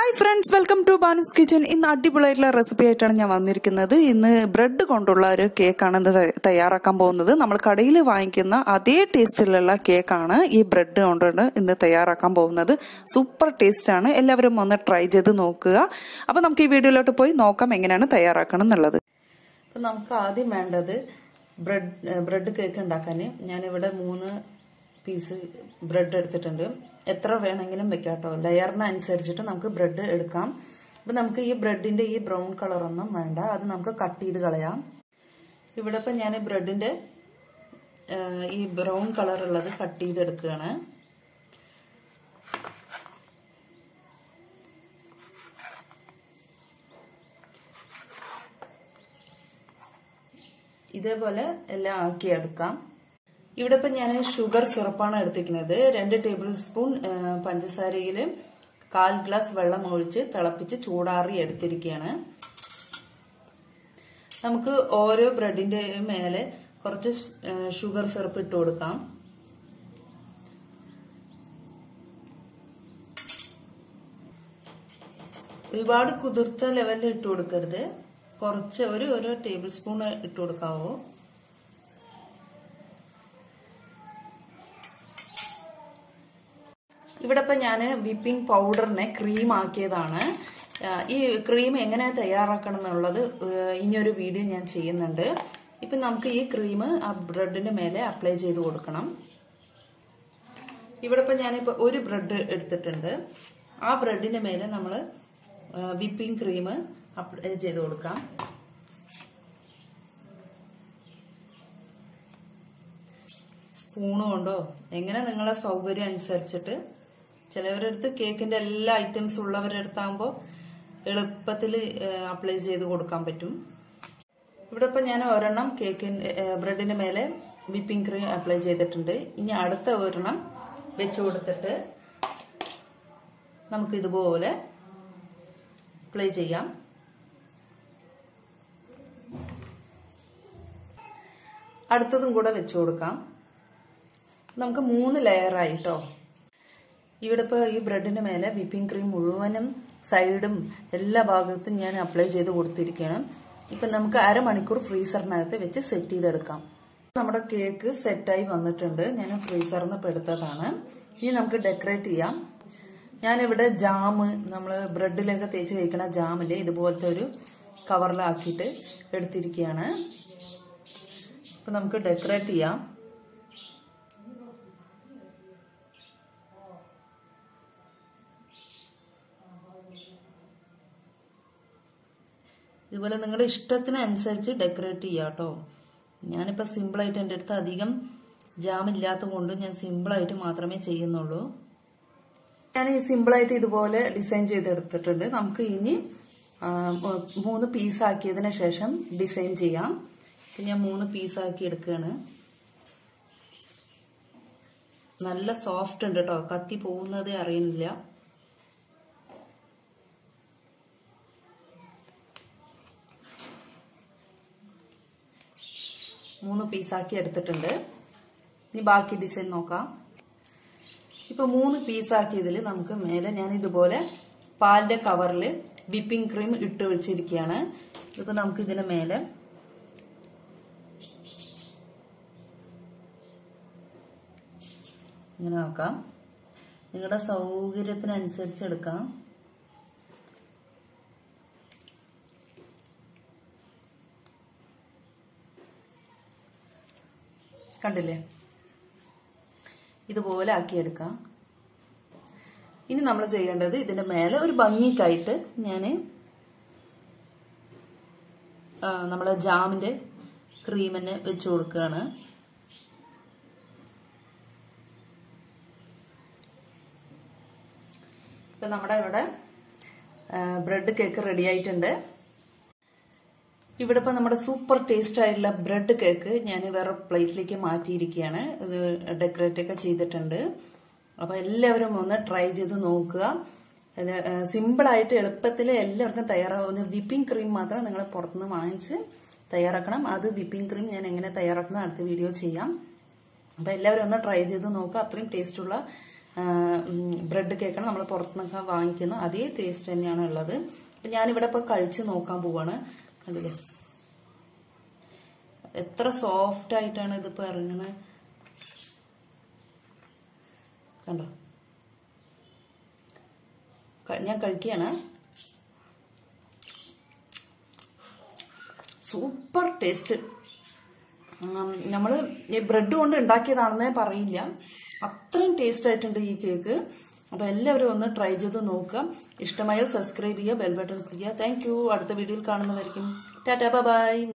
Hi friends welcome to ബാനസ് kitchen ഇന്ന് അടിപൊളിയായിട്ടുള്ള റെസിപ്പി ആയിട്ടാണ് ഞാൻ വന്നിരിക്കുന്നത്. ഇന്ന് ബ്രെഡ് കൊണ്ടുള്ള ഒരു കേക്കാണ് ഇന്ന് തയ്യാറാക്കാൻ പോകുന്നത്. നമ്മൾ കടയിൽ വാങ്ങിക്കുന്ന അതേ ടേസ്റ്റിലുള്ള കേക്കാണ് ഈ ബ്രെഡ് കൊണ്ടുകൊണ്ട് ഇന്ന് തയ്യാറാക്കാൻ പോകുന്നത്. സൂപ്പർ ടേസ്റ്റ് ആണ്. എല്ലാവരും ഒന്ന് ട്രൈ ചെയ്ത് നോക്കുക. അപ്പോൾ നമുക്ക് ഈ വീഡിയോയിലോട്ട് പോയി നോക്കാം എങ്ങനെയാണ് തയ്യാറാക്കണം എന്നുള്ളത്. നമുക്ക് ആദ്യം വേണ്ടത് ബ്രെഡ് ബ്രെഡ് കേക്ക് ഉണ്ടാക്കാൻ ഞാനിവിടെ മൂന്ന് പീസ് ബ്രെഡ് എടുത്തിട്ടുണ്ട്. എത്ര വേണമെങ്കിലും വെക്കാം കേട്ടോ ലെയറിന് അനുസരിച്ചിട്ട് നമുക്ക് ബ്രെഡ് എടുക്കാം. അപ്പം നമുക്ക് ഈ ബ്രെഡിന്റെ ഈ ബ്രൗൺ കളറൊന്നും വേണ്ട. അത് നമുക്ക് കട്ട് ചെയ്ത് കളയാം. ഇവിടെ ഇപ്പം ഞാൻ ബ്രെഡിന്റെ ഈ ബ്രൗൺ കളർ ഉള്ളത് കട്ട് ചെയ്തെടുക്കുകയാണ്. ഇതേപോലെ എല്ലാം ആക്കി എടുക്കാം ഇവിടെ ഇപ്പം ഞാൻ ഷുഗർ സിറപ്പാണ് എടുത്തിരിക്കുന്നത്. രണ്ട് ടേബിൾ സ്പൂൺ പഞ്ചസാരയിൽ കാൽ ഗ്ലാസ് വെള്ളം ഒഴിച്ച് തിളപ്പിച്ച് ചൂടാറി എടുത്തിരിക്കുകയാണ് നമുക്ക് ഓരോ ബ്രെഡിന്റെ മേലെ കുറച്ച് ഷുഗർ സിറപ്പ് ഇട്ട് കൊടുക്കാം. ഒരുപാട് കുതിർത്ത ലെവലിൽ ഇട്ട് കൊടുക്കരുത്. കുറച്ച് ഒരു ഒരു ടേബിൾ സ്പൂൺ ഇട്ട് കൊടുക്കാവോ. ഇവിടെ ഇപ്പം ഞാൻ വിപ്പിംഗ് പൗഡറിനെ ക്രീം ആക്കിയതാണ് ഈ ക്രീം എങ്ങനെ തയ്യാറാക്കണം എന്നുള്ളത് ഇനിയൊരു വീഡിയോ ഞാൻ ചെയ്യുന്നുണ്ട്. ഇപ്പം നമുക്ക് ഈ ക്രീം ആ ബ്രെഡിന്റെ മേലെ അപ്ലൈ ചെയ്ത് കൊടുക്കണം. ഇവിടെ ഇപ്പം ഞാനിപ്പോൾ ഒരു ബ്രെഡ് എടുത്തിട്ടുണ്ട്. ആ ബ്രെഡിന്റെ മേലെ നമ്മൾ വിപ്പിംഗ് ക്രീം അപ്ലൈ ചെയ്ത് കൊടുക്കാം. സ്പൂണ് കൊണ്ടോ എങ്ങനെ നിങ്ങളെ സൗകര്യം അനുസരിച്ചിട്ട് ചിലവരടുത്ത് കേക്കിന്റെ എല്ലാ ഐറ്റംസും ഉള്ളവരടുത്താകുമ്പോൾ എളുപ്പത്തിൽ അപ്ലൈ ചെയ്ത് കൊടുക്കാൻ പറ്റും. ഇവിടെ ഇപ്പം ഞാൻ ഒരെണ്ണം കേക്കിന്റെ ബ്രെഡിന്റെ മേലെ വിപ്പിംഗ് ക്രീം അപ്ലൈ ചെയ്തിട്ടുണ്ട്. ഇനി അടുത്ത ഒരെണ്ണം വെച്ച് കൊടുത്തിട്ട് നമുക്ക് ഇതുപോലെ അപ്ലൈ ചെയ്യാം. അടുത്തതും കൂടെ വെച്ചു കൊടുക്കാം. നമുക്ക് മൂന്ന് ലെയറായിട്ടോ ഇവിടെ ഇപ്പോൾ ഈ ബ്രെഡിന്റെ മേലെ വിപ്പിംഗ് ക്രീം മുഴുവനും സൈഡും എല്ലാ ഭാഗത്തും ഞാൻ അപ്ലൈ ചെയ്ത് കൊടുത്തിരിക്കുകയാണ്. ഇപ്പൊ നമുക്ക് അരമണിക്കൂർ ഫ്രീസറിനകത്ത് വെച്ച് സെറ്റ് ചെയ്തെടുക്കാം. നമ്മുടെ കേക്ക് സെറ്റായി വന്നിട്ടുണ്ട്. ഞാൻ ഫ്രീസറിൽ നിന്ന് പെടുത്തതാണ് ഇനി നമുക്ക് ഡെക്കറേറ്റ് ചെയ്യാം. ഞാനിവിടെ ജാമ് നമ്മൾ ബ്രെഡിലൊക്കെ തേച്ച് വയ്ക്കണ ജാമിൽ ഇതുപോലത്തെ ഒരു കവറിലാക്കിയിട്ട് എടുത്തിരിക്കുകയാണ്. ഇപ്പൊ നമുക്ക് ഡെക്കറേറ്റ് ചെയ്യാം. ഇതുപോലെ നിങ്ങളുടെ ഇഷ്ടത്തിനനുസരിച്ച് ഡെക്കറേറ്റ് ചെയ്യാം കേട്ടോ. ഞാനിപ്പോൾ സിമ്പിളായിട്ട് എന്റെ അടുത്ത് അധികം ജാം ഇല്ലാത്ത കൊണ്ട് ഞാൻ സിമ്പിളായിട്ട് മാത്രമേ ചെയ്യുന്നുള്ളൂ. ഞാൻ ഈ സിമ്പിളായിട്ട് ഇതുപോലെ ഡിസൈൻ ചെയ്തെടുത്തിട്ടുണ്ട്. നമുക്ക് ഇനി മൂന്ന് പീസാക്കിയതിന് ശേഷം ഡിസൈൻ ചെയ്യാം. ഞാൻ മൂന്ന് പീസാക്കി എടുക്കുകയാണ്. നല്ല സോഫ്റ്റ് ഉണ്ട് കേട്ടോ. കത്തി പോകുന്നതേ അറിയുന്നില്ല. മൂന്ന് പീസാക്കി എടുത്തിട്ടുണ്ട്. ഇനി ബാക്കി ഡിസൈൻ നോക്കാം. ഇപ്പൊ മൂന്ന് പീസാക്കിയതിൽ നമുക്ക് മേലെ ഞാൻ ഇതുപോലെ പാലിന്റെ കവറിൽ വിപ്പിംഗ് ക്രീം ഇട്ട് വെച്ചിരിക്കുകയാണ്. ഇപ്പൊ നമുക്ക് ഇതിന് മേലെ ഇങ്ങനെ നോക്കാം നിങ്ങളുടെ സൗകര്യത്തിനനുസരിച്ച് എടുക്കാം. കണ്ടില്ലേ? ഇതുപോലെ ആക്കിയെടുക്കാം. ഇനി നമ്മൾ ചെയ്യേണ്ടത് ഇതിന്റെ മേലെ ഒരു ഭംഗിക്കായിട്ട് ഞാൻ നമ്മളെ ജാമിന്റെ ക്രീമിന് വെച്ച് കൊടുക്കുകയാണ്. ഇപ്പൊ നമ്മുടെ ഇവിടെ ബ്രെഡ് കേക്ക് റെഡി ആയിട്ടുണ്ട്. ഇവിടെ ഇപ്പം നമ്മുടെ സൂപ്പർ ടേസ്റ്റ് ആയിട്ടുള്ള ബ്രെഡ് കേക്ക് ഞാൻ വേറെ പ്ലേറ്റിലേക്ക് മാറ്റിയിരിക്കുകയാണ്. ഇത് ഡെക്കറേറ്റ് ഒക്കെ ചെയ്തിട്ടുണ്ട്. അപ്പോൾ എല്ലാവരും ഒന്ന് ട്രൈ ചെയ്ത് നോക്കുക. സിമ്പിളായിട്ട് എളുപ്പത്തിൽ എല്ലാവർക്കും തയ്യാറാവുന്ന വിപ്പിംഗ് ക്രീം മാത്രം നിങ്ങൾ പുറത്തുനിന്ന് വാങ്ങിച്ച് തയ്യാറാക്കണം. അത് വിപ്പിംഗ് ക്രീം ഞാൻ എങ്ങനെ തയ്യാറാക്കുന്ന അടുത്ത വീഡിയോ ചെയ്യാം. അപ്പോൾ എല്ലാവരും ഒന്ന് ട്രൈ ചെയ്ത് നോക്കുക. അത്രയും ടേസ്റ്റുള്ള ബ്രെഡ് കേക്കാണ് നമ്മൾ പുറത്തുനിന്നൊക്കെ വാങ്ങിക്കുന്നത്. അതേ ടേസ്റ്റ് തന്നെയാണ് ഉള്ളത്. അപ്പം ഞാനിവിടെ ഇപ്പോൾ കഴിച്ച് നോക്കാൻ പോവാണ്. കണ്ടില്ലേ? എത്ര സോഫ്റ്റ് ആയിട്ടാണ് ഇതിപ്പോൾ ഇറങ്ങുന്നത് കണ്ടോ? ഞാൻ കഴിക്കുകയാണ്. Super taste. നമ്മൾ ബ്രെഡ് കൊണ്ട് ഉണ്ടാക്കിയതാണെന്നേ പറയില്ല. അത്രയും ടേസ്റ്റ് ആയിട്ടുണ്ട് ഈ കേക്ക് അപ്പോൾ എല്ലാവരും ഒന്ന് ട്രൈ ചെയ്ത് നോക്കുക. ഇഷ്ടമായാൽ സബ്സ്ക്രൈബ് ചെയ്യുക ബെൽ ബട്ടൺ ചെയ്യുക. താങ്ക് യു അടുത്ത വീഡിയോയിൽ കാണുന്നവരിക്കും. Tata bye